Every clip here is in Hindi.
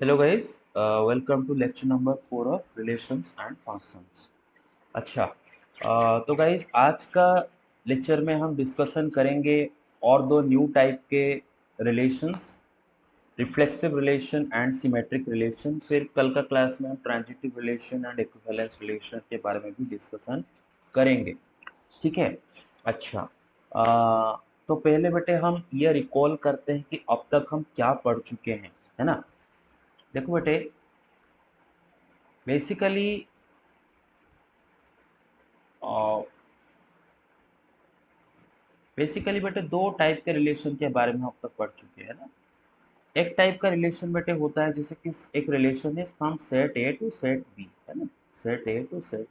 Hello guys welcome to lecture number four of relations and functions अच्छा uh, तो गाइस आज का लेक्चर में हम डिस्कशन करेंगे और दो न्यू टाइप के relations reflexive relation and symmetric relation फिर कल का क्लास में हम transitive relation and equivalence relation के बारे में भी डिस्कशन करेंगे। ठीक है? अच्छा uh, तो पहले बेटे हम ये रिकॉल करते हैं कि अब तक हम क्या पढ़ चुके हैं है ना? देखो बेटे बेसिकली बेसिकली बेटे दो टाइप के रिलेशन के बारे में अब तक पढ़ चुके हैं ना? एक टाइप का रिलेशन बेटे होता है जैसे कि एक रिलेशन है from set A to set B है ना? Set A to set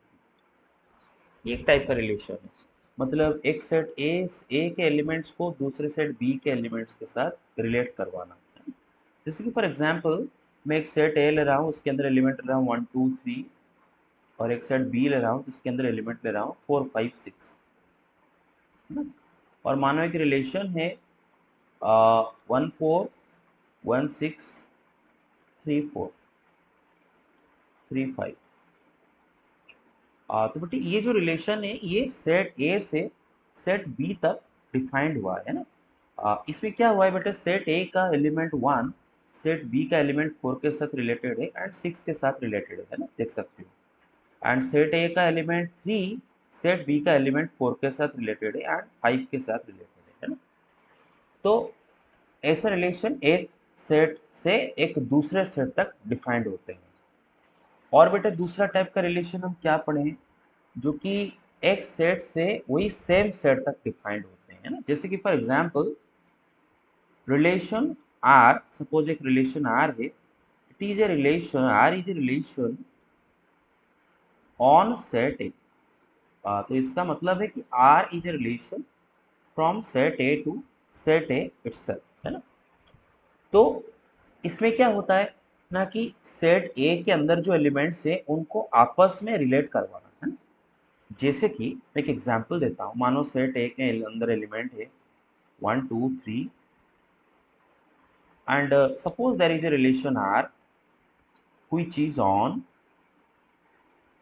B एक टाइप का रिलेशन है। मतलब एक सेट ए ए के एलिमेंट्स को दूसरे सेट बी के एलिमेंट्स के साथ रिलेट करवाना जैसे कि फॉर एग्जांपल मैं एक सेट ए ले रहा हूँ उसके अंदर एलिमेंट ले रहा हूँ वन टू थ्री और एक सेट बी ले रहा हूँ जिसके अंदर एलिमेंट ले रहा हूँ फोर फाइव सिक्स और मानो एक रिलेशन है one four one six three four three five तो बेटे, ये जो रिलेशन है, ये सेट ए से सेट बी तक डिफाइंड हुआ है ना? इसमें क्या हुआ है बेटे? सेट ए का एलिमेंट वन सेट बी का एलिमेंट फोर के साथ रिलेटेड है एंड सिक्स के साथ रिलेटेड है ना? देख सकते हो। एंड सेट ए का एलिमेंट थ्री सेट बी का एलिमेंट फोर के साथ रिलेटेड है एंड फाइव के साथ रिलेटेड है ना? तो ऐसा रिलेशन एक सेट से एक दूसरे सेट तक डिफाइंड होते हैं। और बेटे दूसरा टाइप का रिलेशन हम क्या पढ़े जो कि एक सेट से वही सेम सेट तक डिफाइंड होते हैं ना? जैसे कि for example relation R, suppose एक relation R है, it is a relation, R is a relation on set A. आ, तो इसका मतलब है कि R is a relation from set A to set A itself, है ना? तो इसमें क्या होता है ना कि सेट ए के अंदर जो एलिमेंट्स है उनको आपस में रिलेट करवाना है ना जैसे कि एक एग्जांपल देता हूँ मानो सेट ए के अंदर एलिमेंट है one two three and uh, suppose there is a relation R which is on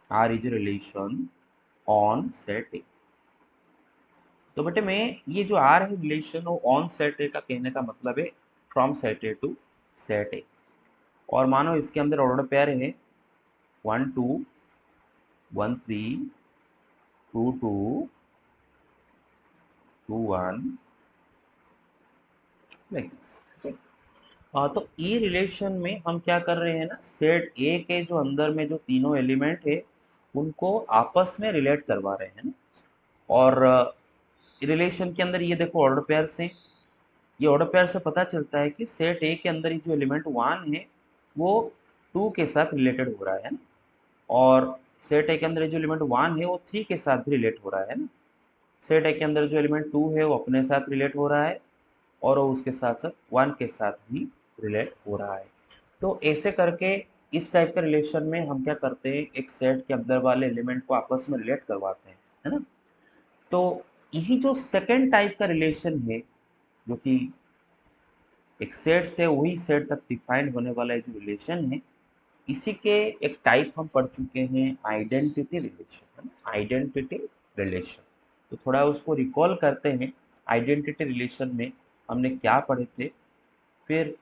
R is a relation on set A. तो बेटे मैं ये जो आर है रिलेशन वो ऑन सेट ए का कहने का मतलब है from set A to set A और मानो इसके अंदर ऑर्डर पेयर है। One two one three two two two one like तो ई रिलेशन में हम क्या कर रहे हैं ना, सेट ए के जो अंदर में जो तीनों एलिमेंट है, उनको आपस में रिलेट करवा रहे हैं ना। और रिलेशन के अंदर ये देखो ऑर्डर पेयर से, ये ऑर्डर पेयर से पता चलता है कि सेट ए के अंदर ही जो एलिमेंट वन है, वो टू के साथ रिलेटेड हो रहा है ना। और सेट ए के अंदर जो एलिमेंट वन है, वो थ्री के साथ भी रिलेट हो रहा है ना। सेट ए के अंदर जो एलिमेंट टू है, वो अपने साथ रिलेट हो रहा है, और वो उसके साथ साथ वन के साथ भी रिलेट हो रहा है। तो ऐसे करके इस टाइप के रिलेशन में हम क्या करते हैं, एक सेट के अंदर वाले एलिमेंट को आपस में रिलेट करवाते हैं, है ना? तो यही जो सेकेंड टाइप का रिलेशन है, जो कि एक सेट से वही सेट तक डिफाइंड होने वाला जो रिलेशन है, इसी के एक टाइप हम पढ़ चुके हैं आइडेंटिटी रिलेशन है ना? आइडेंटिटी रिलेशन तो थोड़ा उसको रिकॉल करते हैं आइडेंटिटी रिलेशन में हमने क्या पढ़े थे, फिर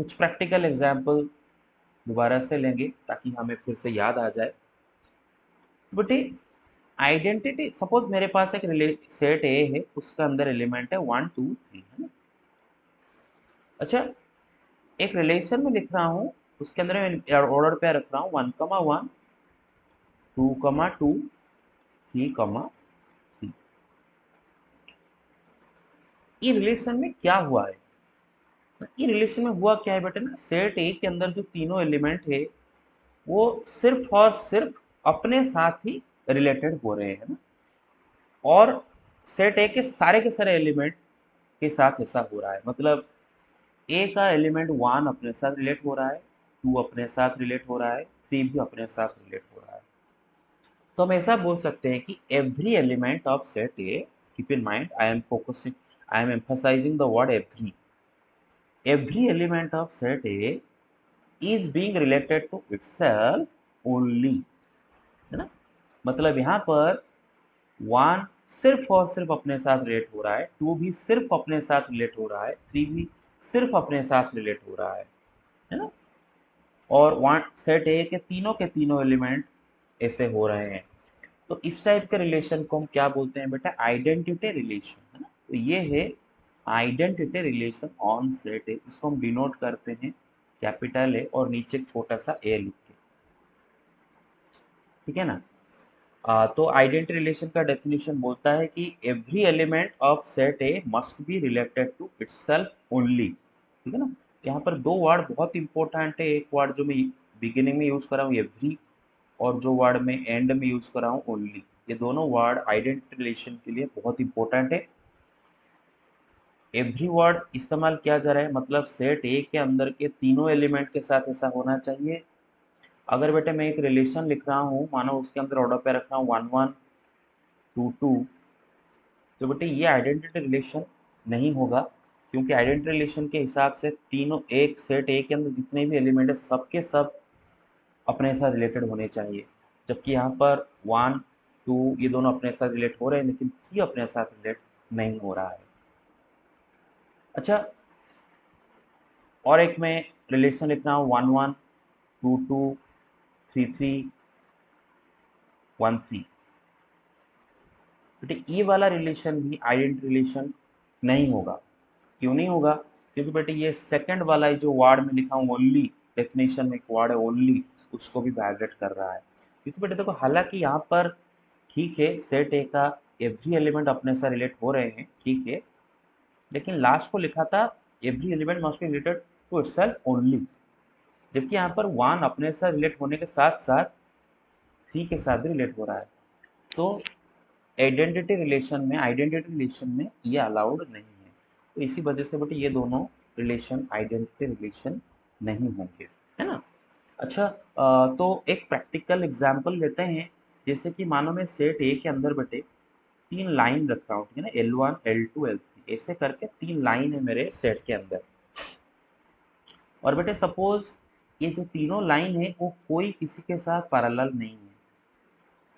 कुछ प्रैक्टिकल एग्ज़ाम्पल दोबारा से लेंगे ताकि हमें फिर से याद आ जाए। बटे आइडेंटिटी सपोज़ मेरे पास एक सेट ए है, उसका अंदर एलिमेंट है वन टू थ्री है ना? अच्छा एक रिलेशन में लिख रहा हूँ, उसके अंदर मैं ऑर्डर पे रख रहा हूँ one comma one two comma two three comma three ये रिलेशन में क्या हुआ है? ये रिलेशन में हुआ क्या है बेटा ना? सेट ए के अंदर जो तीनों एलिमेंट है, वो सिर्फ़ और सिर्फ़ अपने साथ ही रिलेटेड हो रहे हैं ना। और सेट ए के सारे के सारे एलिमेंट के साथ ऐसा हो रहा है। मतलब ए का एलिमेंट वन अपने साथ रिलेट हो रहा है टू अपने साथ रिलेट हो रहा है थ्री भी अपने साथ रिलेट हो रहा है। तो हम ऐसा बोल सकते हैं कि every element of set A keep in mind I am focusing I am emphasizing the word every every element of set A is being related to itself only है ना? मतलब यहाँ पर वन सिर्फ़ और सिर्फ़ अपने साथ रिलेट हो रहा है टू भी सिर्फ़ अपने साथ रिलेट हो रहा है थ्री भी सिर्फ़ अपने साथ रिलेट हो रहा है। है ना? और वन सेट ए के तीनों के तीनों एलिमेंट ऐसे हो रहे हैं। तो इस टाइप के रिलेशन को हम क्या बोलते हैं बेटा? आइडेंटिटी रिलेशन है ना? तो ये है identity relation on set A इसको हम डिनोट करते हैं कैपिटल ए और नीचे छोटा सा ए लिख के। ठीक है ना? आ, तो आइडेंटिटी रिलेशन का डेफिनेशन बोलता है कि every element of set A must be related to itself only ठीक है ना? यहाँ पर दो वर्ड बहुत इंपॉर्टेंट है एक वर्ड जो मैं बिगिनिंग में यूज़ कर रहा हूँ एवरी और जो वर्ड में एंड में यूज़ कर रहा हूँ ओनली ये दोनों वर्ड आइडेंटिटी रिलेशन के लिए बहुत इंपॉर्टेंट है। एवरी वर्ड इस्तेमाल किया जा रहा है। मतलब सेट ए के अंदर के तीनों एलिमेंट के साथ ऐसा होना चाहिए। अगर बेटे मैं एक रिलेशन लिख रहा हूँ, मानो उसके अंदर ऑर्डर पे रख रहा हूँ वन वन टू टू तो बेटे ये आइडेंटिटी रिलेशन नहीं होगा, क्योंकि आइडेंटिटी रिलेशन के हिसाब से तीनों एक सेट ए के अंदर जितने भी एलिमेंट है सबके सब अपने साथ रिलेटेड होने चाहिए। जबकि यहाँ पर वन टू ये दोनों अपने साथ रिलेट हो रहे हैं, लेकिन थ्री अपने साथ रिलेट नहीं हो रहा है। अच्छा और एक मैं रिलेशन लिख रहा हूँ one one two two three three one three बेटे, ये वाला रिलेशन भी आइडेंट रिलेशन नहीं होगा। क्यों नहीं होगा? क्योंकि बेटे, ये सेकंड वाला जो वार्ड में लिखा हूँ ओनली डेफिनेशन में एक वार्ड है ओनली उसको भी वायलेट कर रहा है। क्योंकि बेटे, देखो, हालाँकि यहाँ पर, ठीक है सेट ए का एवरी एलिमेंट अपने से रिलेट हो रहे हैं, ठीक है लेकिन लास्ट को लिखा था every element must be related to itself only जबकि यहाँ पर वन अपने से रिलेट होने के साथ साथ थ्री के साथ भी रिलेट हो रहा है। तो आइडेंटिटी रिलेशन में आइडेंटिटी रिलेशन में ये अलाउड नहीं है। तो इसी वजह से बेटे ये दोनों रिलेशन आइडेंटिटी रिलेशन नहीं होंगे है ना? अच्छा आ, तो एक प्रैक्टिकल एग्ज़ाम्पल लेते हैं। जैसे कि मानो मैं सेट ए के अंदर बेटे तीन लाइन रख रहा हूँ ठीक है ना? L one L two L ऐसे करके तीन लाइन है मेरे सेट के अंदर। और बेटे सपोज़ ये जो तीनों लाइन है, वो कोई किसी के साथ पैरेलल नहीं है।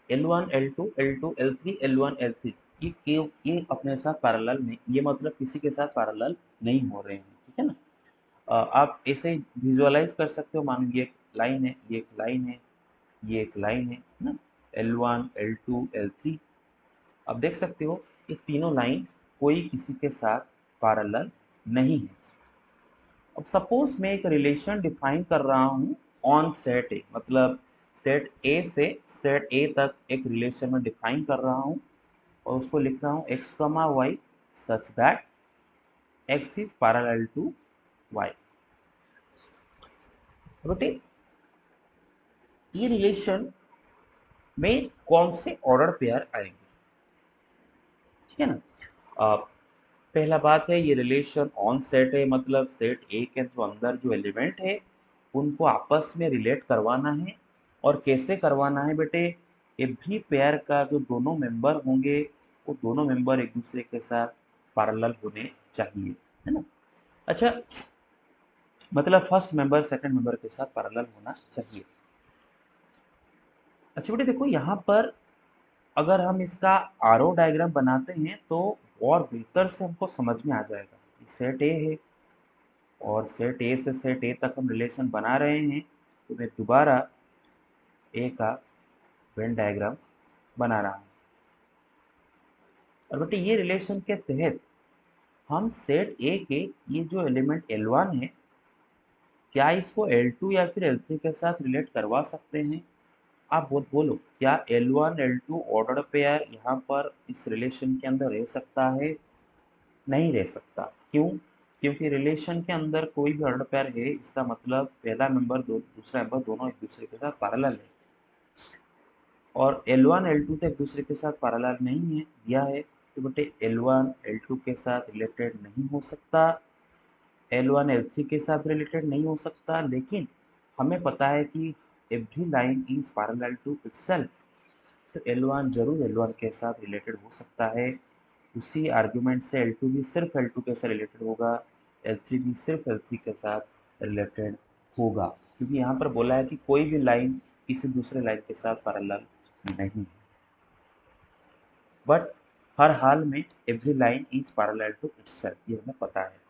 L one L two L two L three L one L three ये ये अपने साथ पैरेलल नहीं, ये मतलब किसी के साथ पैरेलल नहीं हो रहे हैं, ठीक है ना? आप ऐसे विजुअलाइज कर सकते हो, मान ये लाइन है, ये एक लाइन है, ये एक लाइन है ना? L one L two L three अब देख सकते हो, ये तीनों लाइन कोई किसी के साथ पैरेलल नहीं है। अब सपोज़ मैं एक रिलेशन डिफाइन कर रहा हूँ ऑन सेट ए मतलब सेट ए से सेट ए तक एक रिलेशन में डिफाइन कर रहा हूँ और उसको लिख रहा हूँ x comma y such that x is parallel to y बेटे, ये रिलेशन में कौन से ऑर्डर पेयर आएँगे? ठीक है ना? पहला बात है, ये रिलेशन ऑन सेट है मतलब सेट ए के जो अंदर जो एलिमेंट है, उनको आपस में रिलेट करवाना है। और कैसे करवाना है बेटे? एवरी पेयर का जो दोनों मेंबर होंगे, वो दोनों मेंबर एक दूसरे के साथ पैरेलल होने चाहिए, है ना? अच्छा मतलब फ़र्स्ट मेंबर सेकंड मेंबर के साथ पैरेलल होना चाहिए। अच्छा बेटे, देखो यहाँ पर अगर हम इसका आर डायग्राम बनाते हैं तो और बेहतर से हमको समझ में आ जाएगा सेट ए है। और सेट ए से सेट ए तक हम रिलेशन बना रहे हैं तो मैं दोबारा ए का वेन डायग्राम बना रहा हूँ। और बेटे, ये रिलेशन के तहत हम सेट ए के ये जो एलिमेंट एल वन है, क्या इसको एल टू या फिर एल थ्री के साथ रिलेट करवा सकते हैं? आप बहुत बोलो, क्या L one L two order pair यहाँ पर इस रिलेशन के अंदर रह सकता है? नहीं रह सकता। क्यों? क्योंकि रिलेशन के अंदर कोई भी ऑर्डर पेयर है, इसका मतलब पहला मेंबर दो, दूसरा मेंबर दोनों एक दूसरे के साथ पैरेलल है। और एल वन एल टू तो एक दूसरे के साथ पैरेलल नहीं है, दिया है। तो बेटे एल वन एल टू के साथ रिलेटेड नहीं हो सकता। एल वन एल थ्री के साथ रिलेटेड नहीं हो सकता। लेकिन हमें पता है कि every line is parallel to itself तो एल वन ज़रूर एल वन के साथ रिलेटेड हो सकता है। उसी आर्ग्यूमेंट से एल टू भी सिर्फ़ एल टू के साथ रिलेटेड होगा। एल थ्री भी सिर्फ़ एल थ्री के साथ रिलेटेड होगा। क्योंकि यहाँ पर बोला है कि कोई भी लाइन किसी दूसरे लाइन के साथ पैरेलल नहीं है। बट हर हाल में every line is parallel to itself ये हमें पता है।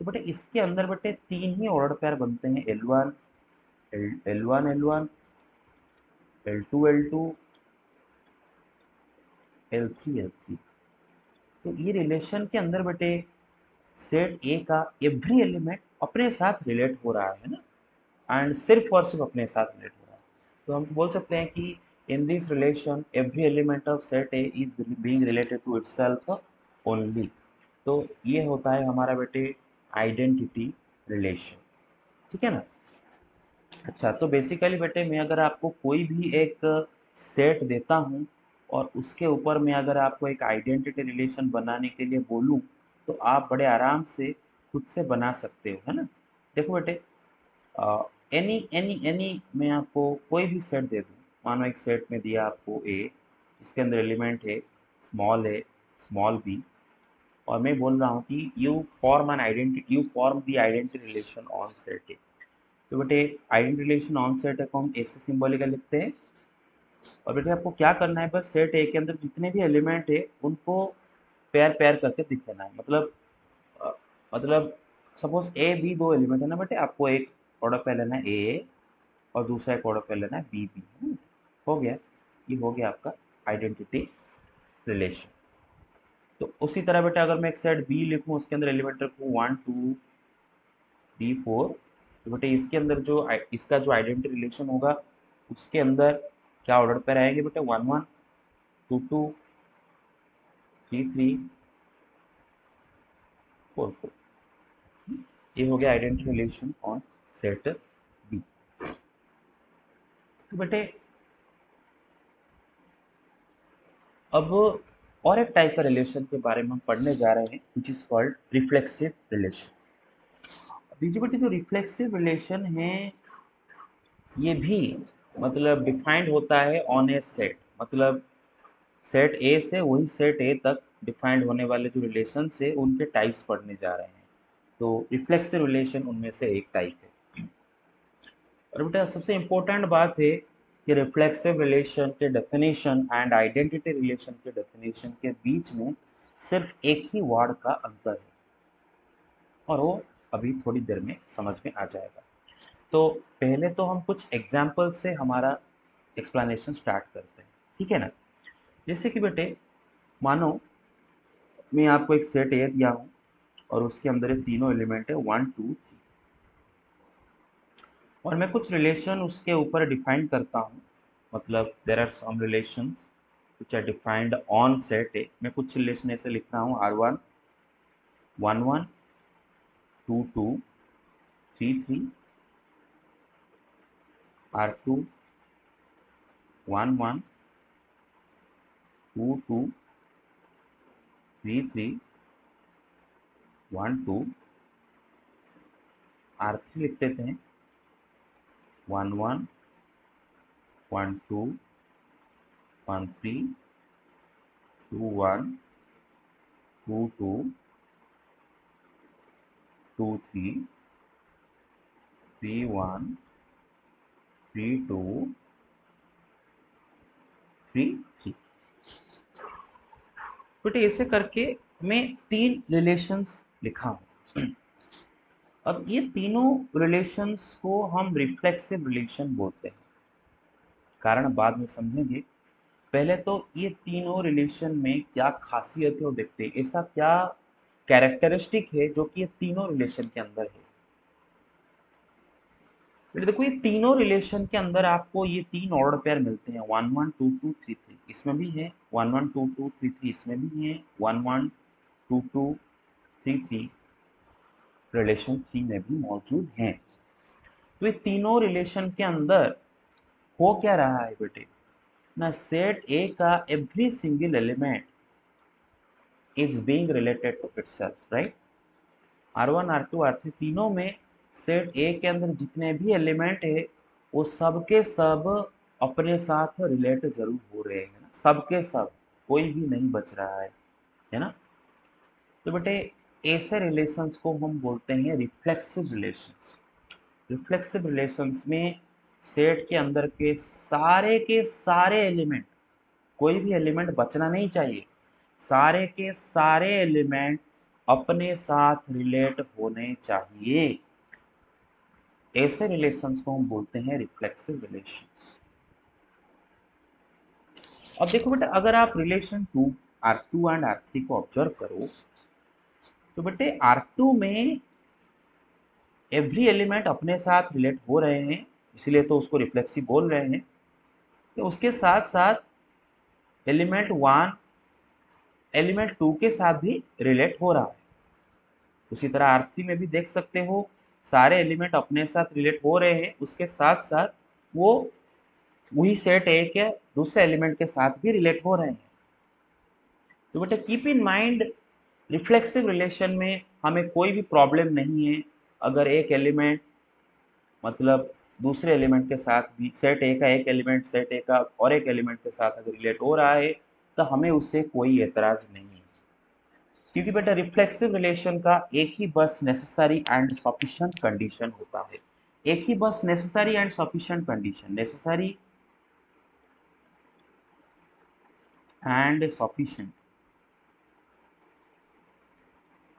तो बेटे इसके अंदर बेटे तीन ही ऑर्डर पेयर बनते हैं L one L one L one L two L two L three L three तो ये रिलेशन के अंदर बेटे सेट ए का एवरी एलिमेंट अपने साथ रिलेट हो रहा है ना? एंड सिर्फ़ और सिर्फ़ अपने साथ रिलेट हो रहा है। तो हम बोल सकते हैं कि in this relation every element of set A is being related to itself only तो ये होता है हमारा बेटे आइडेंटिटी रिलेशन ठीक है ना? अच्छा तो बेसिकली बेटे मैं अगर आपको कोई भी एक सेट देता हूँ और उसके ऊपर मैं अगर आपको एक आइडेंटिटी रिलेशन बनाने के लिए बोलूँ तो आप बड़े आराम से खुद से बना सकते हो, है ना? देखो बेटे एनी एनी एनी मैं आपको कोई भी सेट दे दूँ, मानो एक सेट में दिया आपको ए इसके अंदर एलिमेंट है स्मॉल है स्मॉल बी और मैं बोल रहा हूँ कि you form an identity you form the identity relation on set A तो बेटे आइडेंटिटी रिलेशन ऑन सेट है को हम ऐसे सिंबॉलिकल लिखते हैं। और बेटे, आपको क्या करना है, बस सेट ए के अंदर जितने भी एलिमेंट है, उनको पेयर पेयर करके दिख देना है। मतलब मतलब सपोज़ ए बी दो एलिमेंट है ना बेटे, आपको एक ऑर्डर पे लेना है ए और दूसरा एक ऑर्डर पे लेना है बी बी हो गया। ये हो गया आपका आइडेंटिटी रिलेशन तो उसी तरह बेटा, अगर मैं एक सेट बी लिखूँ, उसके अंदर एलिमेंट रखूँ वन टू थ्री फोर तो बेटे इसके अंदर जो इसका जो आइडेंटिटी रिलेशन होगा, उसके अंदर क्या ऑर्डर पर रहेंगे बेटे? One one two two three three four four ये हो गया identity relation on set B तो बेटे, अब और एक टाइप का रिलेशन के बारे में हम पढ़ने जा रहे हैं which is called reflexive relation बीजी जो रिफ्लेक्सिव रिलेशन है, ये भी मतलब डिफाइंड होता है ऑन ए सेट मतलब सेट ए से वही सेट ए तक डिफाइंड होने वाले जो रिलेशन से उनके टाइप्स पढ़ने जा रहे हैं. तो रिफ्लेक्सिव रिलेशन उनमें से एक टाइप है. और बेटा, सबसे इम्पोर्टेंट बात है कि रिफ्लेक्सिव रिलेशन के डेफिनेशन एंड आइडेंटिटी रिलेशन के डेफिनेशन के बीच में सिर्फ़ एक ही वर्ड का अंतर है. और वो अभी थोड़ी देर में समझ में आ जाएगा। तो पहले तो हम कुछ एग्ज़ाम्पल से हमारा एक्सप्लेनेशन स्टार्ट करते हैं, ठीक है ना? जैसे कि बेटे, मानो मैं आपको एक सेट ए दिया हूँ और उसके अंदर ये तीनों एलिमेंट है वन टू थ्री और मैं कुछ रिलेशन उसके ऊपर डिफाइन करता हूँ मतलब there are some relation which are defined on set A मैं कुछ रिलेशन ऐसे लिख रहा हूँ R one one one two two three three R two one one two two three three one two R three लिख देते हैं one one one two one three two one two two two three three one three two three three बेटे, ऐसे करके मैं तीन रिलेशंस लिखा हूँ। अब ये तीनों रिलेशंस को हम रिफ्लेक्सिव रिलेशन बोलते हैं। कारण बाद में समझेंगे। पहले तो ये तीनों रिलेशन में क्या खासियत है वो देखते हैं। ऐसा क्या कैरेक्टरिस्टिक है जो कि ये तीनों रिलेशन के अंदर है। देखो, ये तीनों रिलेशन के अंदर आपको ये तीन ऑर्डर पेयर मिलते हैं। One one two two three three इसमें भी है। One one two two three three इसमें भी है। One one two two three three relation three में भी मौजूद हैं। तो ये तीनों रिलेशन के अंदर हो क्या रहा है बेटे? ना सेट ए का every single element is being related to itself right R one R two R three तीनों में सेट ए के अंदर जितने भी एलिमेंट है, वो सबके सब अपने साथ रिलेट ज़रूर हो रहे हैं ना? सबके सब, कोई भी नहीं बच रहा है है ना? तो बेटे, ऐसे रिलेशंस को हम बोलते हैं रिफ्लेक्सिव रिलेशंस रिफ्लेक्सिव रिलेशंस में सेट के अंदर के सारे के सारे एलिमेंट कोई भी एलिमेंट बचना नहीं चाहिए सारे के सारे एलिमेंट अपने साथ रिलेट होने चाहिए। ऐसे रिलेशंस को हम बोलते हैं रिफ्लेक्सिव रिलेशंस अब देखो बेटा, अगर आप relation two R two and R three को ऑब्ज़र्व करो तो बेटे आर टू में एवरी एलिमेंट अपने साथ रिलेट हो रहे हैं, इसलिए तो उसको रिफ्लेक्सिव बोल रहे हैं। तो उसके साथ साथ एलिमेंट वन एलिमेंट टू के साथ भी रिलेट हो रहा है। उसी तरह आर थ्री में भी देख सकते हो, सारे एलिमेंट अपने साथ रिलेट हो रहे हैं। उसके साथ साथ वो वही सेट ए के दूसरे एलिमेंट के साथ भी रिलेट हो रहे हैं। तो बेटा keep in mind reflexive relation में हमें कोई भी प्रॉब्लम नहीं है। अगर एक एलिमेंट मतलब दूसरे एलिमेंट के साथ भी सेट ए का एक एलिमेंट सेट ए का और एक एलिमेंट के साथ अगर रिलेट हो रहा है तो हमें उससे कोई एतराज़ नहीं है। क्योंकि बेटा रिफ्लेक्सिव रिलेशन का एक ही बस नेसेसरी एंड सफिशिएंट कंडीशन होता है। एक ही बस necessary and sufficient condition necessary and sufficient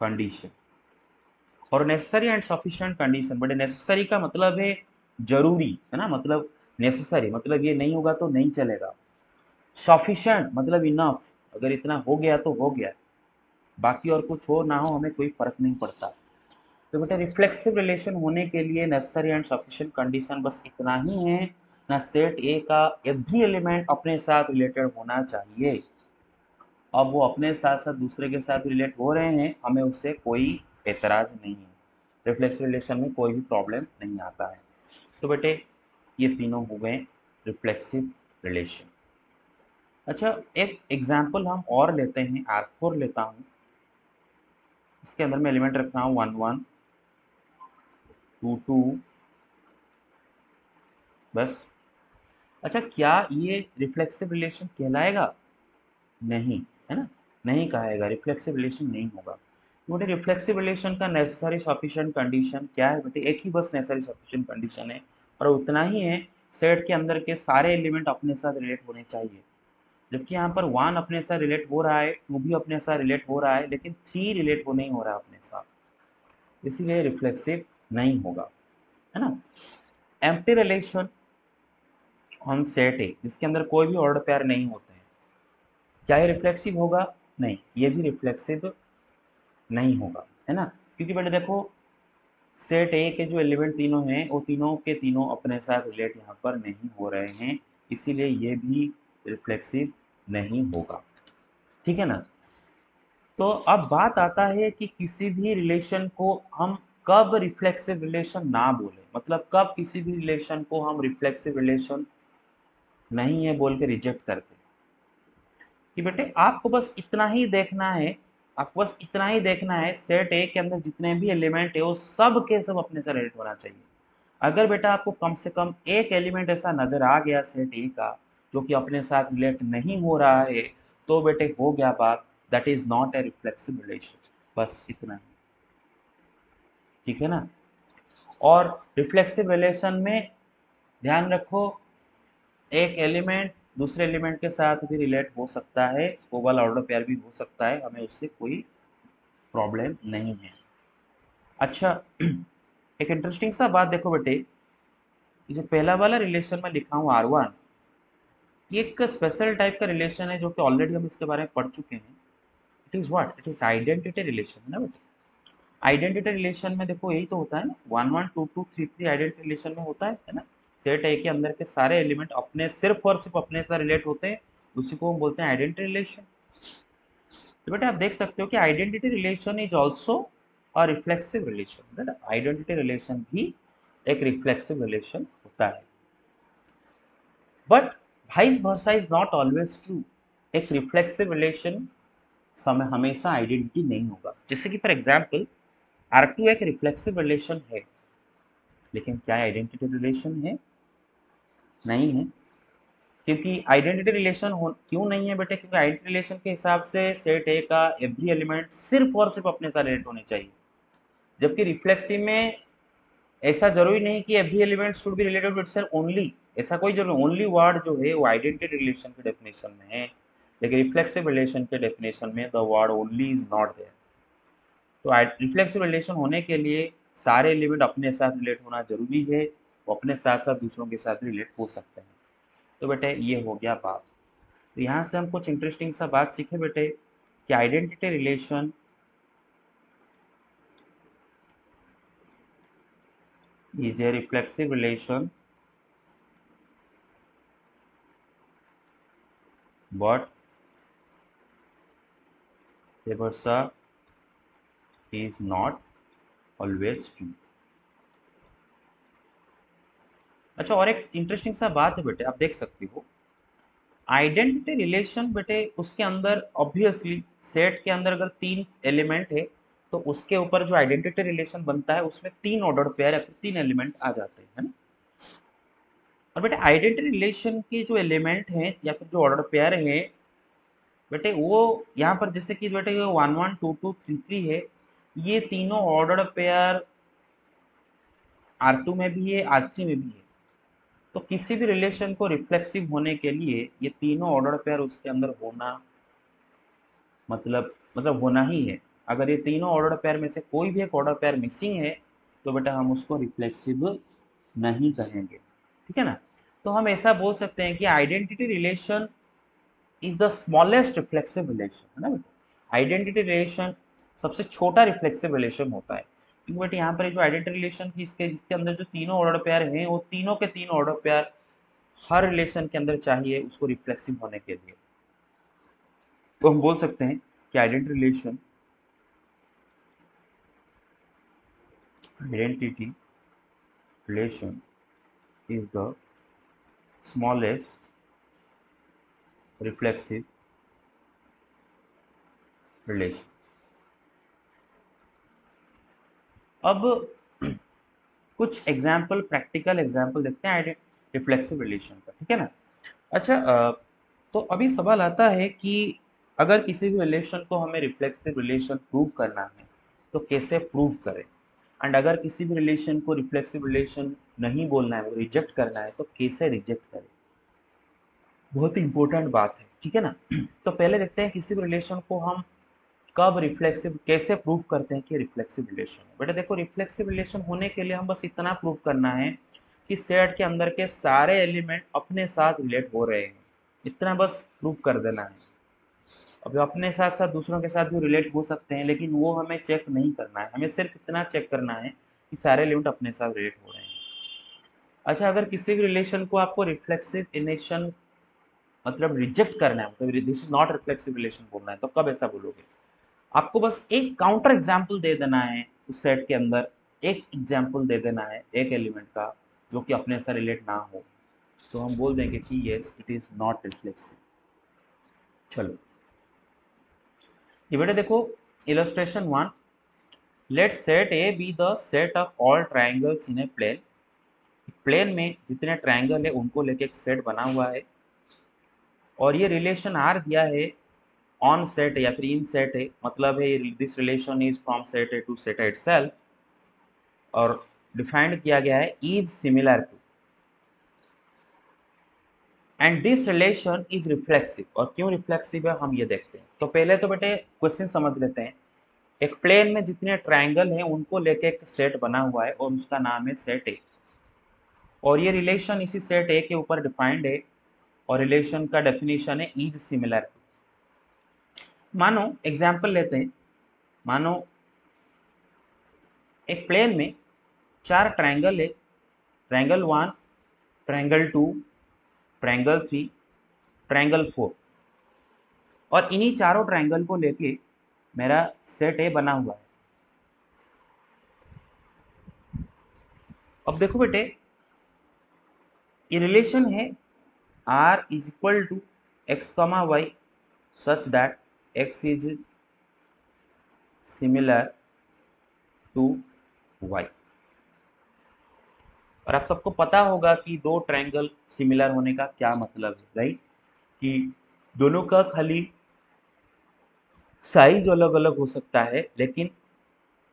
condition और necessary and sufficient condition but necessary का मतलब है ज़रूरी, है ना? मतलब नेसेसरी मतलब ये नहीं होगा तो नहीं चलेगा। सफिशिएंट मतलब इनफ अगर इतना हो गया तो हो गया। बाकी और कुछ हो ना हो, हमें कोई फ़र्क नहीं पड़ता। तो बेटा रिफ्लेक्सिव रिलेशन होने के लिए नेसेसरी एंड सफिशिएंट कंडीशन बस इतना ही है। ना सेट ए का एवरी एलिमेंट अपने साथ रिलेटेड होना चाहिए। अब वो अपने साथ साथ दूसरे के साथ रिलेट हो रहे हैं, हमें उससे कोई एतराज़ नहीं है। रिफ्लेक्सिव रिलेशन में कोई भी प्रॉब्लम नहीं आता है। तो बेटे, ये तीनों हो गए रिफ्लेक्सिव रिलेशन अच्छा एक एग्ज़ाम्पल हम और लेते हैं आर फोर लेता हूँ। इसके अंदर मैं एलिमेंट रखता हूँ वन वन टू टू बस। अच्छा क्या ये रिफ्लेक्सिव रिलेशन कहलाएगा? नहीं, है ना? नहीं कहेगा रिफ्लेक्सिव रिलेशन नहीं होगा। बेटे रिफ्लेक्सिव रिलेशन का नेसेसरी सफिशिएंट कंडीशन क्या है? बेटे एक ही बस नेसेसरी सफिशिएंट कंडीशन है, और उतना ही है सेट के अंदर के सारे एलिमेंट अपने साथ रिलेट होने चाहिए। जबकि यहाँ पर वन अपने साथ रिलेट हो रहा है टू भी अपने साथ रिलेट हो रहा है, लेकिन थ्री रिलेट हो नहीं हो रहा अपने साथ। इसीलिए रिफ्लेक्सिव नहीं होगा, है ना? Empty relation on set A जिसके अंदर कोई भी ऑर्डर पेयर नहीं होते हैं। क्या ये रिफ्लेक्सिव होगा? नहीं, ये भी रिफ्लेक्सिव नहीं होगा, है ना? क्योंकि बेटे देखो सेट ए के जो एलिमेंट तीनों हैं, वो तीनों के तीनों अपने साथ रिलेट यहाँ पर नहीं हो रहे हैं। इसीलिए ये भी रिफ्लेक्सिव नहीं होगा। ठीक है ना? तो अब बात आता है कि किसी भी रिलेशन को हम कब रिफ्लेक्सिव रिलेशन ना बोले। मतलब कब किसी भी रिलेशन को हम रिफ्लेक्सिव रिलेशन नहीं है बोल के रिजेक्ट करते कि बेटे, आपको बस इतना ही देखना है, आपको बस इतना ही देखना है सेट ए के अंदर जितने भी एलिमेंट है, वो सब के सब अपने से रिलेट होना चाहिए। अगर बेटा आपको कम से कम एक एलिमेंट ऐसा नज़र आ गया सेट ए का जो कि अपने साथ रिलेट नहीं हो रहा है तो बेटे हो गया बात that is not a reflexive relation बस इतना ही। ठीक है ना? और रिफ्लेक्सिव रिलेशन में ध्यान रखो, एक एलिमेंट दूसरे एलिमेंट के साथ भी रिलेट हो सकता है वो वाला ऑर्डर पेयर भी हो सकता है, हमें उससे कोई प्रॉब्लम नहीं है। अच्छा एक इंटरेस्टिंग सा बात देखो बेटे जो पहला वाला रिलेशन में लिखा हूँ आर वन ये एक स्पेशल टाइप का रिलेशन है जो कि ऑलरेडी हम इसके बारे में पढ़ चुके हैं। It is what it is identity relation है ना आइडेंटिटी रिलेशन में देखो, यही तो होता है ना। One one two two three three identity relation में होता है है ना? सेट ए के अंदर के सारे एलिमेंट अपने सिर्फ़ और सिर्फ़ अपने साथ रिलेट होते हैं। उसी को हम बोलते हैं आइडेंटिटी रिलेशन तो बेटा, आप देख सकते हो कि identity relation is also a reflexive relation identity relation भी एक रिफ्लेक्सिव रिलेशन होता है। But vice versa is not always true एक रिफ्लेक्सिव रिलेशन समय हमेशा आइडेंटिटी नहीं होगा। जैसे कि फॉर एग्ज़ाम्पल आर टू एक रिफ्लेक्सिव रिलेशन है। लेकिन क्या आइडेंटिटी रिलेशन है? नहीं है। क्योंकि आइडेंटिटी रिलेशन हो, क्यों नहीं है बेटे? क्योंकि आइडेंटिटी रिलेशन के हिसाब से सेट ए का एवरी एलिमेंट सिर्फ़ और सिर्फ़ अपने साथ रिलेट होने चाहिए। जबकि रिफ्लेक्सिव में ऐसा ज़रूरी नहीं कि every element should be related itself only ऐसा कोई ज़रूरी ओनली वर्ड जो है, वो आइडेंटिटी रिलेशन के डेफिनेशन में है, लेकिन रिफ्लेक्सिव रिलेशन के डेफिनेशन में the word only is not there तो रिफ्लेक्सिव रिलेशन होने के लिए सारे एलिमेंट अपने साथ रिलेट होना ज़रूरी है, वो अपने साथ साथ दूसरों के साथ रिलेट हो सकते हैं। तो बेटे, ये हो गया बात। तो यहाँ से हम कुछ इंटरेस्टिंग सा बात सीखे बेटे, कि identity relation is a reflexive relation but the versa is not always true. अच्छा और एक इंटरेस्टिंग सा बात है बेटे, आप देख सकते हो। आइडेंटिटी रिलेशन बेटे, उसके अंदर ऑब्वियसली सेट के अंदर अगर तीन एलिमेंट है तो उसके ऊपर जो आइडेंटिटी रिलेशन बनता है, उसमें तीन ऑर्डर पेयर या फिर तीन एलिमेंट आ जाते हैं ना? और बेटे आइडेंटिटी रिलेशन के जो एलिमेंट हैं या फिर जो ऑर्डर पेयर हैं, बेटे, वो यहाँ पर जैसे कि बेटे one one two two three three है, ये तीनों ऑर्डर पेयर आर टू में भी है आर थ्री में भी है। तो किसी भी रिलेशन को रिफ्लेक्सिव होने के लिए ये तीनों ऑर्डर पेयर उसके अंदर होना मतलब मतलब होना ही है। अगर ये तीनों ऑर्डर पेयर में से कोई भी एक ऑर्डर पेयर मिसिंग है तो बेटा हम उसको रिफ्लेक्सिव नहीं कहेंगे। ठीक है ना? तो हम ऐसा बोल सकते हैं कि identity relation is the smallest reflexive relation है ना बेटा? आइडेंटिटी रिलेशन सबसे छोटा रिफ्लेक्सिव रिलेशन होता है। क्योंकि बेटा यहाँ पर जो आइडेंटिटी रिलेशन की इसके इसके अंदर जो तीनों ऑर्डर पेयर हैं, वो तीनों के तीन ऑर्डर पेयर हर रिलेशन के अंदर चाहिए उसको रिफ्लेक्सिव होने के लिए। तो हम बोल सकते हैं कि identity relation identity relation is the smallest, reflexive relation. अब कुछ एग्ज़ाम्पल प्रैक्टिकल एग्ज़ाम्पल देखते हैं रिफ्लेक्सिव रिलेशन का, ठीक है ना? अच्छा तो अभी सवाल आता है कि अगर किसी भी रिलेशन को हमें रिफ्लेक्सिव रिलेशन प्रूव करना है तो कैसे प्रूव करें? एंड अगर किसी भी रिलेशन को रिफ्लेक्सिव रिलेशन नहीं बोलना है रिजेक्ट करना है तो कैसे रिजेक्ट करें? बहुत ही इंपॉर्टेंट बात है, ठीक है ना? तो पहले देखते हैं किसी भी रिलेशन को हम कब रिफ्लेक्सिव कैसे प्रूव करते हैं कि रिफ्लेक्सिव रिलेशन है। बेटा देखो रिफ्लेक्सिव रिलेशन होने के लिए हम बस इतना प्रूव करना है कि सेट के अंदर के सारे एलिमेंट अपने साथ रिलेट हो रहे हैं। इतना बस प्रूव कर देना है। अब अपने साथ साथ दूसरों के साथ भी रिलेट हो सकते हैं, लेकिन वो हमें चेक नहीं करना है। हमें सिर्फ़ इतना चेक करना है कि सारे एलिमेंट अपने साथ रिलेट हो रहे हैं। अच्छा अगर किसी भी रिलेशन को आपको रिफ्लेक्सिव रिलेशन मतलब रिजेक्ट करना है मतलब this is not reflexive relation बोलना है तो कब ऐसा बोलोगे? आपको बस एक काउंटर एग्ज़ाम्पल दे देना है उस सेट के अंदर, एक एग्ज़ाम्पल दे देना है, एक एलिमेंट का, जो कि अपने साथ रिलेट ना हो। तो हम बोल देंगे कि yes it is not reflexive चलो। ये बेटे देखो illustration one let set A be the set of all triangles in a plane plane में जितने ट्राइंगल है, उनको लेके एक सेट बना हुआ है। और ये रिलेशन आर दिया है ऑन सेट या फिर इन सेट है। मतलब है this relation is from set A to set it और डिफाइंड किया गया है is similar to and this relation is reflexive और क्यों रिफ्लेक्सिव है? हम ये देखते हैं। तो पहले तो बेटे क्वेश्चन समझ लेते हैं। एक प्लेन में जितने ट्राइंगल हैं, उनको लेके एक सेट बना हुआ है और उसका नाम है सेट ए और ये रिलेशन इसी सेट ए के ऊपर डिफाइंड है और रिलेशन का डेफिनेशन है इज़ सिमिलर मानो एग्ज़ाम्पल लेते हैं। मानो, एक प्लेन में चार ट्राइंगल है। Triangle one triangle two triangle three, triangle four. और इन्हीं चारों ट्रायंगल को लेके मेरा सेट ए बना हुआ है। अब देखो बेटे, ये रिलेशन है R is equal to x comma y such that x is similar to y और आप सबको पता होगा कि दो ट्रायंगल सिमिलर होने का क्या मतलब है राइट कि दोनों का खाली साइज़ अलग अलग हो सकता है, लेकिन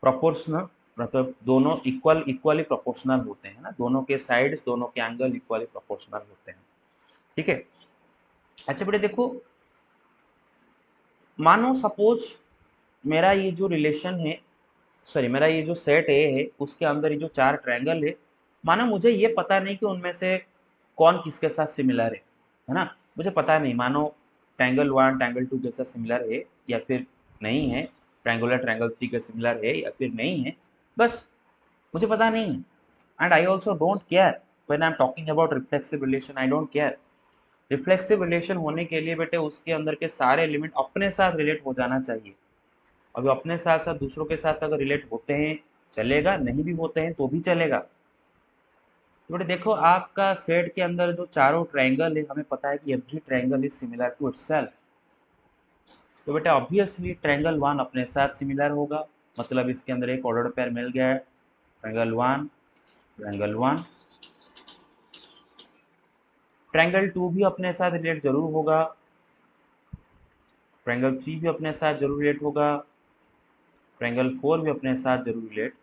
प्रोपोर्शनल मतलब दोनों इक्वल इक्वली प्रोपोर्शनल होते हैं ना? दोनों के साइड्स दोनों के एंगल इक्वली प्रोपोर्शनल होते हैं। ठीक है? अच्छा बेटे, देखो, मानो सपोज़ मेरा ये जो रिलेशन है सॉरी मेरा ये जो सेट ए है, उसके अंदर ये जो चार ट्रायंगल है मानो मुझे ये पता नहीं कि उनमें से कौन किसके साथ सिमिलर है है ना? मुझे पता नहीं, मानो ट्रायंगल वन ट्रायंगल टू के साथ सिमिलर है, या फिर नहीं है ट्रायंगुलर ट्रायंगल थ्री के सिमिलर है, या फिर नहीं है, बस मुझे पता नहीं है। And I also don't care when I am talking about reflexive relation I don't care reflexive relation होने के लिए बेटे उसके अंदर के सारे एलिमेंट अपने साथ रिलेट हो जाना चाहिए। अभी अपने साथ साथ दूसरों के साथ अगर रिलेट होते हैं, चलेगा, नहीं भी होते हैं तो भी चलेगा। बेटे देखो, आपका सेट के अंदर जो चारों ट्रायंगल है, हमें पता है कि every triangle is similar to itself तो बेटा ऑब्वियसली ट्रायंगल वन अपने साथ सिमिलर होगा। मतलब इसके अंदर एक ऑर्डर पेयर मिल गया है। Triangle one triangle one triangle two भी अपने साथ रिलेट ज़रूर होगा। ट्रायंगल थ्री भी अपने साथ ज़रूर रिलेट होगा। ट्रायंगल फोर भी अपने साथ ज़रूर रिलेट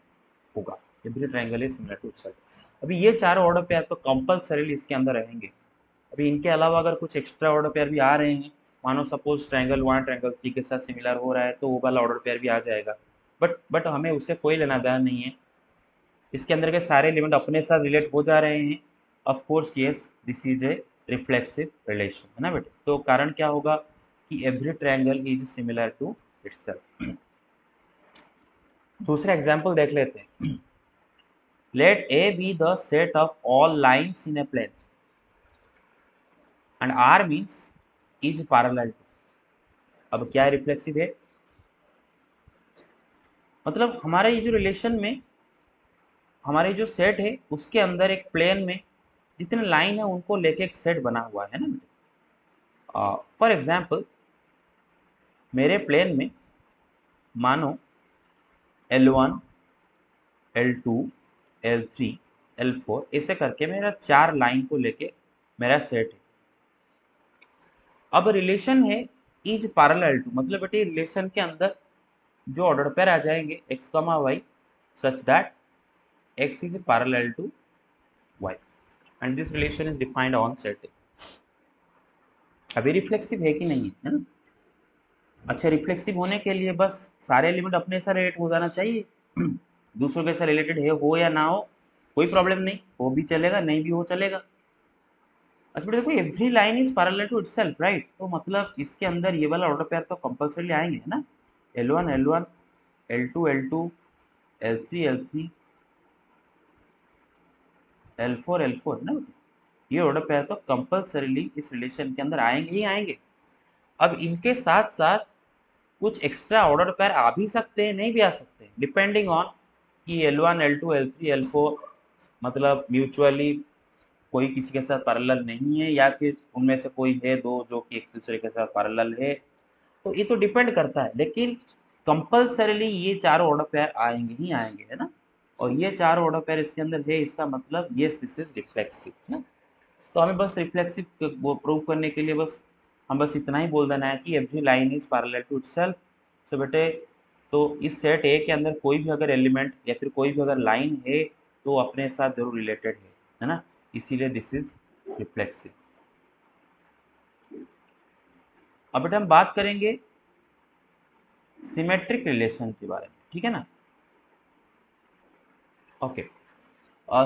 होगा। Every triangle is similar to itself अभी ये चार ऑर्डर पेयर तो कंपलसरीली इसके अंदर रहेंगे। अभी इनके अलावा अगर कुछ एक्स्ट्रा ऑर्डर पेयर भी आ रहे हैं, मानो suppose triangle one triangle three के साथ सिमिलर हो रहा है तो वो वाला ऑर्डर पेयर भी आ जाएगा। बट बट हमें उससे कोई लेना देना नहीं है। इसके अंदर के सारे एलिमेंट अपने साथ रिलेट हो जा रहे हैं। Of course yes this is a reflexive relation है ना बेटे? तो कारण क्या होगा कि every triangle is similar to itself दूसरा एग्जांपल देख लेते हैं। A be the set of all lines in a plane and R means is parallel to अब क्या रिफ्लेक्सिव है? मतलब हमारे ये जो रिलेशन में हमारे जो सेट है उसके अंदर एक प्लेन में जितने लाइन है उनको लेके एक सेट बना हुआ है ना? फॉर एग्ज़ाम्पल मेरे प्लेन में मानो L1, L2, L3, L4 ऐसे करके मेरा चार लाइन को लेके मेरा सेट है। अब रिलेशन है इज़ पैरेलल टू मतलब बेटे रिलेशन के अंदर जो ऑर्डर पेयर आ जाएँगे x comma y such that x is parallel to y and this relation is defined on set अभी रिफ्लेक्सिव है कि नहीं है ना? अच्छा रिफ्लेक्सिव होने के लिए बस सारे एलिमेंट अपने साथ रिलेट हो जाना चाहिए। दूसरों के साथ रिलेटेड है, हो या ना हो, कोई प्रॉब्लम नहीं, हो भी चलेगा, नहीं भी हो चलेगा। अच्छा देखो every line is parallel to itself right तो मतलब इसके अंदर ये वाला ऑर्डर पेयर तो कंपल्सरी आएँगे, है ना? L one L one L two L two L three L three L four L four है ना? ये ऑर्डर पेयर तो कंपल्सरीली इस रिलेशन के अंदर आएँगे ही आएँगे। अब इनके साथ साथ कुछ एक्स्ट्रा ऑर्डर पेयर आ भी सकते हैं, नहीं भी आ सकते डिपेंडिंग ऑन कि L one L two L three L four मतलब म्यूचुअली कोई किसी के साथ पैरेलल नहीं है या फिर उनमें से कोई है दो जो कि एक दूसरे के साथ पैरेलल है तो ये तो डिपेंड करता है। लेकिन कंपल्सरीली ये चारों ऑर्डर पेयर आएँगे ही आएँगे, है ना? और ये चार ऑर्डर पेयर इसके अंदर है, इसका मतलब ये दिस इज़ रिफ्लेक्सिव ना? तो हमें बस रिफ्लेक्सिव वो प्रूव करने के लिए बस, हम बस इतना ही बोल देना है कि every line is parallel to itself so बेटे तो इस सेट ए के अंदर कोई भी अगर एलिमेंट या फिर कोई भी अगर लाइन है तो अपने साथ ज़रूर रिलेटेड है है ना? इसीलिए दिस इज़ रिफ्लेक्सिव अब बेटा हम बात करेंगे सिमेट्रिक रिलेशन के बारे में, ठीक है ना? ओके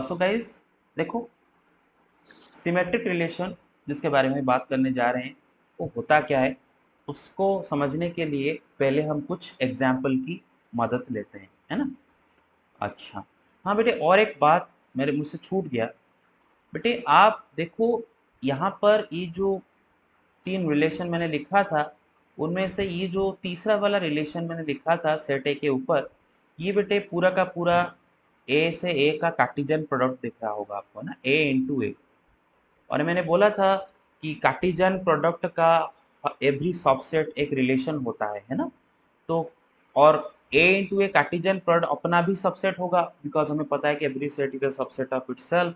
सो गाइस देखो सिमेट्रिक रिलेशन जिसके बारे में बात करने जा रहे हैं, वो होता क्या है? उसको समझने के लिए पहले हम कुछ एग्ज़ाम्पल की मदद लेते हैं, है ना? अच्छा। हाँ बेटे, और एक बात मेरे मुझसे छूट गया। बेटे, आप देखो, यहाँ पर ये जो तीन रिलेशन मैंने लिखा था, उनमें से ये जो तीसरा वाला रिलेशन मैंने लिखा था सेट ए के ऊपर, ये बेटे पूरा का पूरा ए से ए का कार्टिजन प्रोडक्ट दिख रहा होगा आपको ना? ए इंटू ए और मैंने बोला था कि कार्टिजन प्रोडक्ट का एवरी सबसेट एक रिलेशन होता है है ना? तो और A into A Cartesian product अपना भी सबसेट होगा बिकॉज़ हमें पता है कि every set is subset of it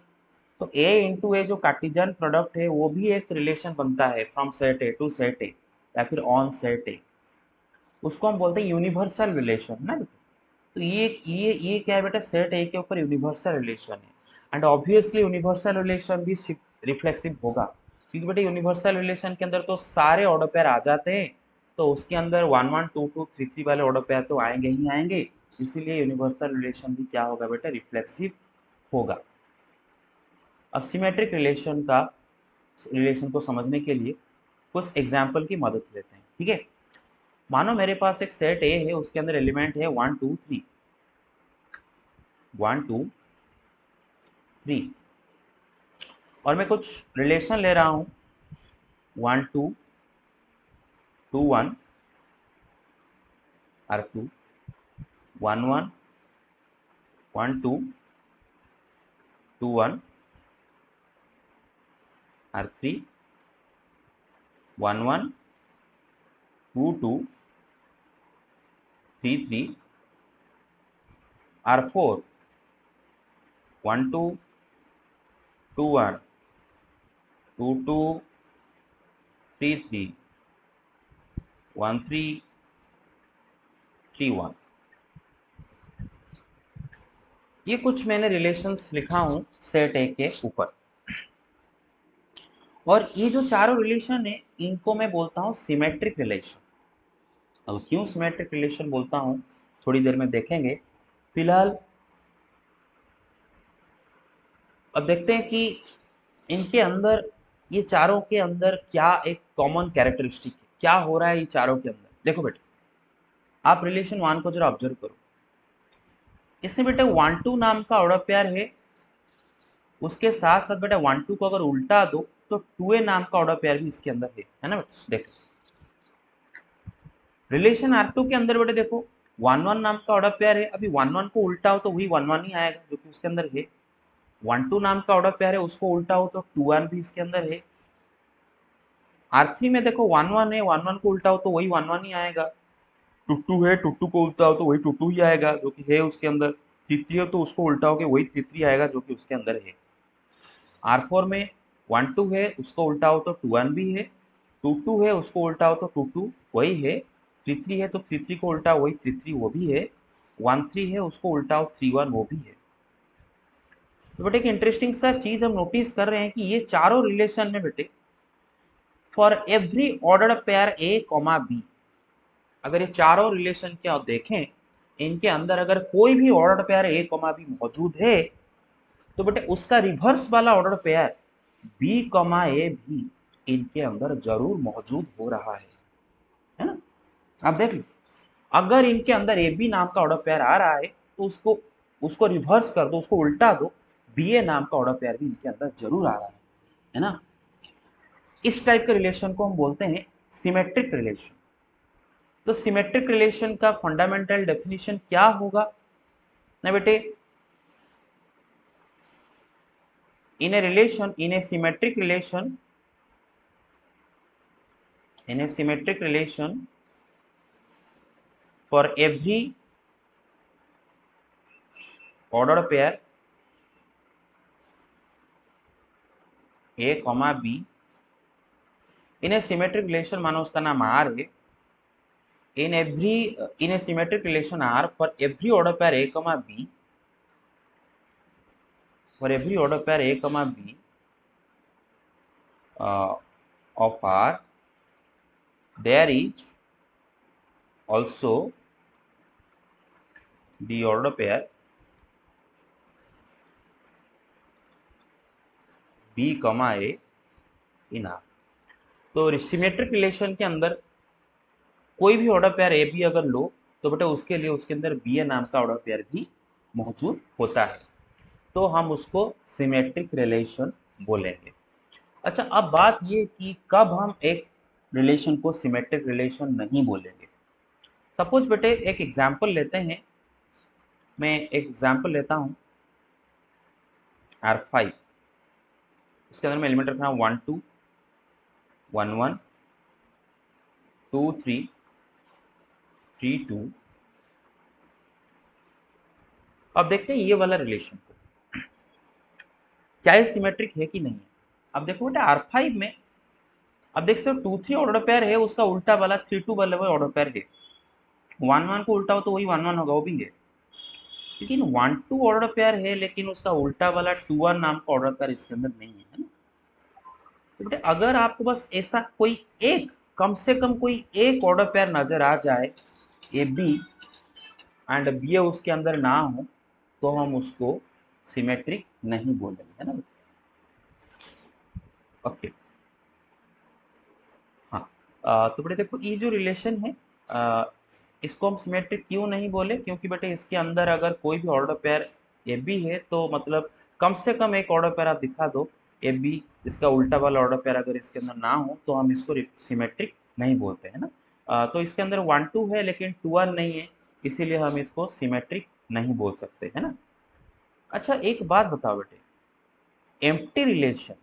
तो ए इंटू ए जो कार्टिजन प्रोडक्ट है, वो भी एक रिलेशन बनता है from set A to set A या फिर ऑन सेट ए उसको हम बोलते हैं यूनिवर्सल रिलेशन ना? तो ये ये ये क्या है बेटा? सेट ए के ऊपर यूनिवर्सल रिलेशन है. एंड ऑब्वियसली यूनिवर्सल रिलेशन भी रिफ्लेक्सिव होगा. क्योंकि बेटा यूनिवर्सल रिलेशन के अंदर तो सारे ऑर्डर पेयर आ जाते हैं। तो उसके अंदर one one two two three three वाले ऑर्डर पेयर तो आएँगे ही आएँगे। इसीलिए यूनिवर्सल रिलेशन भी क्या होगा बेटा? रिफ्लेक्सिव होगा। अब सिमेट्रिक रिलेशन का रिलेशन को समझने के लिए कुछ एग्ज़ाम्पल की मदद लेते हैं, ठीक है? मानो मेरे पास एक सेट ए है, उसके अंदर एलिमेंट है one two three one two three और मैं कुछ रिलेशन ले रहा हूँ। One two two one R two one one one two two one R three one one two two three three R four one two two one two two three three one three three one ये कुछ मैंने रिलेशंस लिखा हूँ सेट ए के ऊपर। और ये जो चारों रिलेशन है, इनको मैं बोलता हूँ सिमेट्रिक रिलेशन अब क्यों सिमेट्रिक रिलेशन बोलता हूँ, थोड़ी देर में देखेंगे। फ़िलहाल, अब देखते हैं कि इनके अंदर ये चारों के अंदर क्या एक कॉमन कैरेक्टरिस्टिक है? क्या हो रहा है ये चारों के अंदर? देखो बेटे, आप रिलेशन वन को जरा ऑब्ज़र्व करो। इसमें बेटे वन टू नाम का ऑर्डर पेयर है। उसके साथ साथ बेटा वन टू को अगर उल्टा दो तो टू ए नाम का ऑर्डर पेयर भी इसके अंदर है है ना बेटा? देखो। रिलेशन आर टू के अंदर बेटे देखो वन वन नाम का ऑर्डर पेयर है। अभी वन वन को उल्टा हो तो वही वन वन ही आएगा जो कि उसके अंदर है। वन टू नाम का ऑर्डर पेयर है उसको उल्टा हो तो टू वन भी इसके अंदर है। आर थ्री में देखो वन वन है वन वन को उल्टा हो तो वही वन वन ही आएगा। टू टू है, टू टू को उल्टा हो तो वही टू टू ही आएगा, जो कि है उसके अंदर। थ्री थ्री हो तो उसको उल्टा होकर वही थ्री आएगा, जो कि उसके अंदर है। आर फोर में वन टू है, उसको उल्टा हो तो टू वन भी है। टू टू है, उसको उल्टा हो तो टू टू वही है। थ्री थ्री है तो थ्री थ्री को उल्टा वही थ्री थ्री वो भी है। वन थ्री है, उसको उल्टा हो थ्री वन वो भी है। तो बेटे एक इंटरेस्टिंग सा चीज़ हम नोटिस कर रहे हैं कि ये चारों रिलेशन में बेटे for every order pair A comma B अगर ये चारों रिलेशन के आप देखें, इनके अंदर अगर कोई भी order pair A comma B मौजूद है तो बेटे उसका रिवर्स वाला order pair B comma A भी इनके अंदर ज़रूर मौजूद हो रहा है। है ना? आप देख लो, अगर इनके अंदर ए बी नाम का ऑर्डर पेयर आ रहा है तो उसको उसको रिवर्स कर दो, उसको उल्टा दो बीए नाम का ऑर्डर पेयर भी इनके अंदर ज़रूर आ रहा है है ना? इस टाइप के रिलेशन को हम बोलते हैं सिमेट्रिक रिलेशन तो सिमेट्रिक रिलेशन का फंडामेंटल डेफिनेशन क्या होगा? ना बेटे? In a relation, in a symmetric relation, in a symmetric relation, for every ordered pair a comma b in a symmetric relation मानो उसका नाम r है every in a symmetric relation r for every order pair a comma b for every order pair a comma b uh, of r there is also the order pair b, comma a, in r. तो सिमेट्रिक रिलेशन के अंदर कोई भी ऑर्डर पेयर ए बी अगर लो तो बेटा उसके लिए उसके अंदर बी ए नाम का ऑर्डर पेयर भी मौजूद होता है। तो हम उसको सिमेट्रिक रिलेशन बोलेंगे। अच्छा अब बात ये कि कब हम एक रिलेशन को सिमेट्रिक रिलेशन नहीं बोलेंगे। सपोज़ बेटे एक एग्ज़ाम्पल लेते हैं। मैं एक एग्ज़ाम्पल लेता हूँ। आर फाइव उसके अंदर मैं एलिमेंट रखना one two one one two three three two अब देखते हैं ये वाला रिलेशन क्या ये सिमेट्रिक है कि नहीं? अब देखो बेटा आर फाइव में, अब देख सकते हो टू थ्री ऑर्डर पेयर है, उसका उल्टा वाला थ्री टू वाला ऑर्डर पेयर है। वन वन को उल्टा हो तो वही वन वन होगा, वो भी है। लेकिन वन टू ऑर्डर पेयर है, लेकिन उसका उल्टा वाला टू वन नाम का ऑर्डर पेयर इसके अंदर नहीं है ना? तो बेटे, अगर आपको बस ऐसा कोई एक, कम से कम कोई एक ऑर्डर पेयर नज़र आ जाए A B and B A उसके अंदर ना हो तो हम उसको सिमेट्रिक नहीं बोलेंगे, है ना ओके हाँ. तो बेटे देखो, ये जो रिलेशन है इसको हम सिमेट्रिक क्यों नहीं बोले? क्योंकि बेटे इसके अंदर अगर कोई भी ऑर्डर पेयर ए बी है तो मतलब कम से कम एक ऑर्डर पेयर आप दिखा दो। ए बी इसका उल्टा वाला ऑर्डर पेयर अगर इसके अंदर ना हो तो हम इसको सिमेट्रिक नहीं बोलते हैं ना? आ, तो इसके अंदर वन टू है लेकिन टू वन नहीं है इसीलिए हम इसको सिमेट्रिक नहीं बोल सकते है ना? अच्छा एक बात बताओ बेटे। एम्प्टी रिलेशन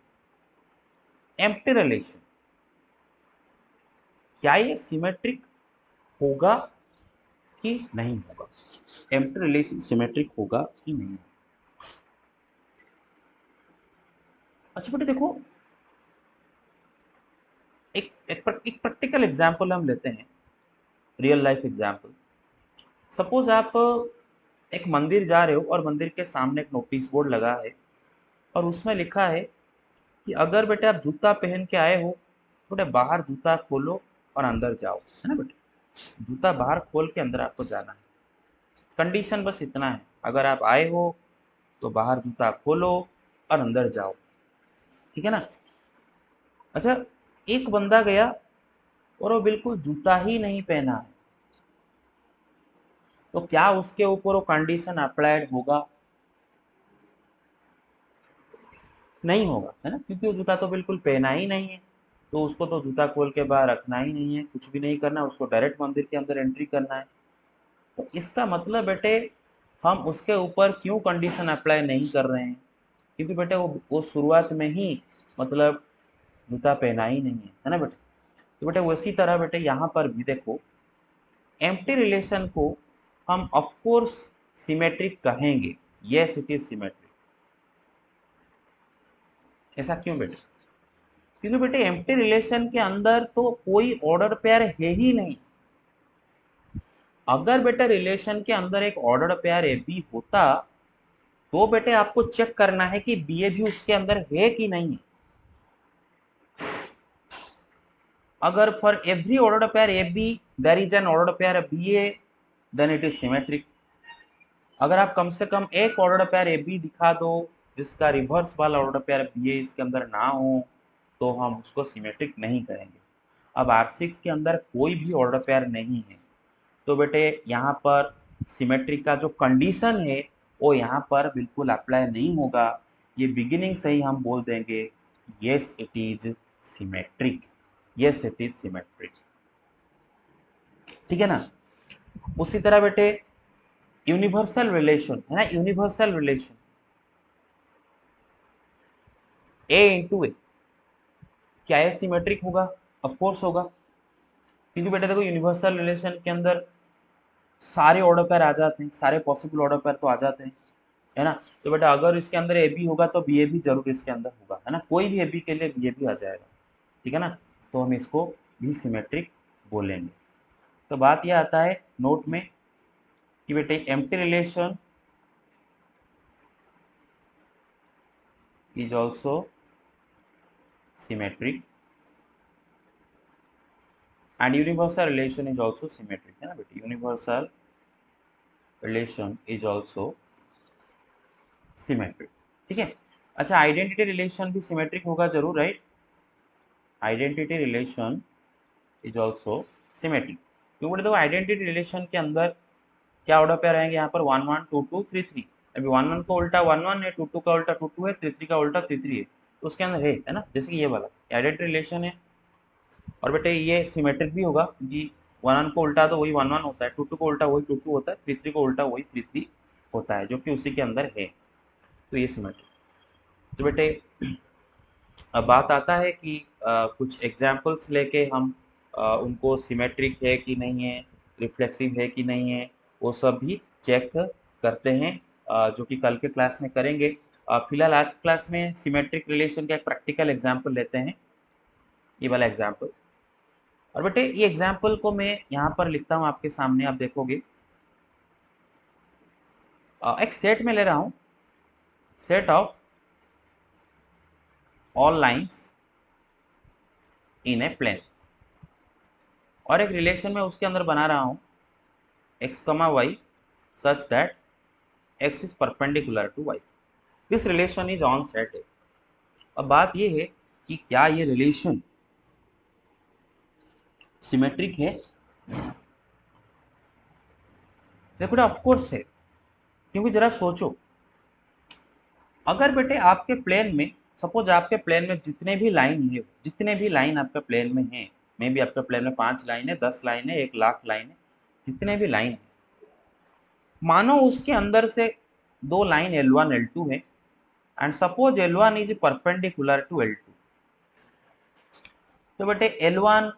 एम्प्टी रिलेशन क्या ये सिमेट्रिक होगा? कि नहीं होगा? एम्प्टी रिलेशन सिमेट्रिक होगा कि नहीं? अच्छा बेटे देखो एक एक, एक प्रैक्टिकल एग्जांपल हम लेते हैं रियल लाइफ एग्जांपल सपोज़ आप एक मंदिर जा रहे हो और मंदिर के सामने एक नोटिस बोर्ड लगा है और उसमें लिखा है कि अगर बेटे आप जूता पहन के आए हो तो बाहर जूता खोलो और अंदर जाओ है ना बेटे? जूता बाहर खोल के अंदर आपको जाना है। कंडीशन बस इतना है। अगर आप आए हो तो बाहर जूता खोलो और अंदर जाओ। ठीक है ना? अच्छा एक बंदा गया और वो बिल्कुल जूता ही नहीं पहना है। तो क्या उसके ऊपर वो कंडीशन अप्लाइड होगा? नहीं होगा, है ना? क्योंकि वो जूता तो बिल्कुल पहना ही नहीं है। तो उसको तो जूता खोल के बाहर रखना ही नहीं है, कुछ भी नहीं करना, उसको डायरेक्ट मंदिर के अंदर एंट्री करना है। तो इसका मतलब बेटे, हम उसके ऊपर क्यों कंडीशन अप्लाई नहीं कर रहे हैं? क्योंकि बेटे वो वो शुरुआत में ही मतलब जूता पहना ही नहीं है है ना बेटे? तो बेटे उसी तरह बेटे यहाँ पर भी देखो एम्प्टी रिलेशन को हम ऑफकोर्स सिमेट्रिक कहेंगे। यस इट इज़ सिमेट्रिक ऐसा क्यों बेटे? क्योंकि बेटे एम्प्टी रिलेशन के अंदर तो कोई ऑर्डर पेयर है ही नहीं। अगर बेटे रिलेशन के अंदर एक ऑर्डर पेयर ए बी होता तो बेटे आपको चेक करना है कि बी ए भी उसके अंदर है कि नहीं है। अगर for every order pair A B there is an order pair B A then it is symmetric अगर आप कम से कम एक ऑर्डर पेयर ए बी दिखा दो, जिसका रिवर्स वाला ऑर्डर पेयर बी ए इसके अंदर ना हो तो हम उसको सिमेट्रिक नहीं करेंगे। अब आर सिक्स के अंदर कोई भी ऑर्डर पेयर नहीं है। तो बेटे, यहाँ पर सिमेट्रिक का जो कंडीशन है, वो यहाँ पर बिल्कुल अप्लाई नहीं होगा। ये बिगिनिंग से ही हम बोल देंगे yes it is symmetric yes it is symmetric ठीक है ना? उसी तरह बेटे यूनिवर्सल रिलेशन है ना? Universal relation A into A क्या ये सिमेट्रिक होगा? ऑफकोर्स होगा। क्योंकि बेटे, देखो यूनिवर्सल रिलेशन के अंदर सारे ऑर्डर पैर आ जाते हैं, सारे पॉसिबल ऑर्डर पैर तो आ जाते हैं, है ना? तो बेटा, अगर इसके अंदर ए बी होगा तो बी ए भी ज़रूर इसके अंदर होगा, है ना? कोई भी ए बी के लिए बी ए भी आ जाएगा, ठीक है ना? तो हम इसको भी सिमेट्रिक बोलेंगे। तो बात यह आता है नोट में कि बेटे empty relation is also and universal relation is also symmetric है ना बेटे? Universal relation is also symmetric ठीक है? अच्छा आइडेंटिटी रिलेशन भी सिमेट्रिक होगा ज़रूर right identity relation is also symmetric क्योंकि देखो आइडेंटिटी रिलेशन के अंदर क्या ऑर्डर पे रहेंगे यहाँ पर one one two two three three अभी वन वन का उल्टा वन वन है टू टू का उल्टा टू टू है थ्री थ्री का उल्टा थ्री थ्री है। तो उसके अंदर है है ना? जैसे कि ये वाला आइडेंटिटी रिलेशन है। और बेटे ये सिमेट्रिक भी होगा कि वन वन को उल्टा तो वही वन वन होता है टू टू को उल्टा वही टू टू होता है थ्री थ्री को उल्टा वही थ्री थ्री होता है जो कि उसी के अंदर है। तो ये सिमेट्रिक तो बेटे अब बात आता है कि आ, कुछ एग्जाम्पल्स लेके हम आ, उनको सिमेट्रिक है कि नहीं है रिफ्लेक्सिव है कि नहीं है वो सब भी चेक करते हैं आ, जो कि कल के क्लास में करेंगे। फ़िलहाल आज क्लास में सिमेट्रिक रिलेशन का एक प्रैक्टिकल एग्ज़ाम्पल लेते हैं। ये वाला एग्ज़ाम्पल और बेटे, ये एग्ज़ाम्पल को मैं यहाँ पर लिखता हूँ, आपके सामने आप देखोगे। एक सेट में ले रहा हूँ। Set of all lines in a plane और एक रिलेशन में उसके अंदर बना रहा हूँ। X comma y such that x is perpendicular to y this relation is on set अब बात यह है कि क्या ये रिलेशन सिमेट्रिक है? देखो ऑफकोर्स है। क्योंकि जरा सोचो। अगर बेटे आपके प्लेन में सपोज़ आपके प्लेन में जितने भी लाइन है, जितने भी लाइन आपके प्लेन में है मे भी आपके प्लेन में पाँच लाइन है, दस लाइन है, एक लाख लाइन है, जितने भी लाइन है, मानो उसके अंदर से दो line L one L two है L one is perpendicular to L two तो बेटे L one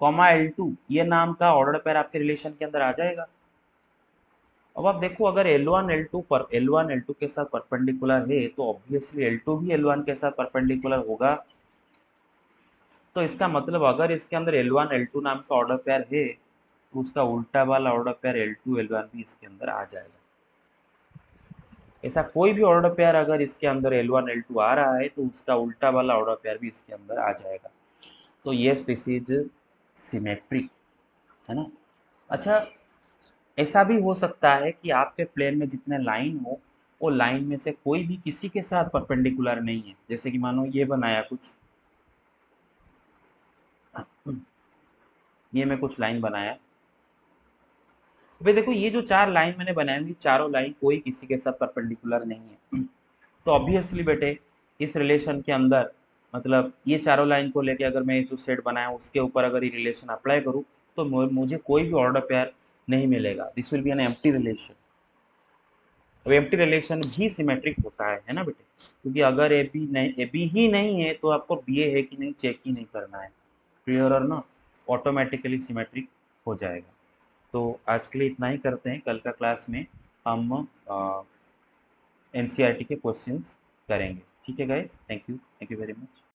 comma L two ये नाम का ऑर्डर पेयर आपके रिलेशन के अंदर आ जाएगा। अब आप देखो, अगर L1 L2 पर L1 L2 के साथ परपेंडिकुलर है तो ऑब्वियसली L2 भी L1 के साथ परपेंडिकुलर होगा। तो इसका मतलब अगर इसके अंदर L1 L2 नाम का ऑर्डर पेयर है तो उसका उल्टा वाला ऑर्डर पेयर L2 L1 भी इसके अंदर आ जाएगा। ऐसा कोई भी ऑर्डर पेयर अगर इसके अंदर L1 L2 आ रहा है तो उसका उल्टा वाला ऑर्डर पेयर भी इसके अंदर आ जाएगा। तो ये दिस इज़ सिमेट्रिक है ना? अच्छा ऐसा भी हो सकता है कि आपके प्लेन में जितने लाइन हो, वो लाइन में से कोई भी किसी के साथ परपेंडिकुलर नहीं है। जैसे कि मानो ये बनाया कुछ। ये मैं कुछ लाइन बनाया। भाई देखो, ये जो चार लाइन मैंने बनाई हुई चारों लाइन कोई किसी के साथ परपेंडिकुलर नहीं है। तो ऑब्वियसली बेटे, इस रिलेशन के अंदर मतलब ये चारों लाइन को लेके अगर मैं जो सेट बनाया, उसके ऊपर अगर ये रिलेशन अप्लाई करूँ तो मुझे कोई भी ऑर्डर पेयर नहीं मिलेगा। This will be an empty relation अब एम्प्टी रिलेशन भी सिमेट्रिक होता है है ना बेटे? क्योंकि अगर ए बी नहीं ए बी ही नहीं है तो आपको बी ए है कि नहीं चेक ही नहीं करना है। क्लियर और ना ऑटोमेटिकली सिमेट्रिक हो जाएगा। तो आज के लिए इतना ही करते हैं। कल का क्लास में हम एन सी आर टी के क्वेश्चंस करेंगे। ठीक है guys thank you thank you very much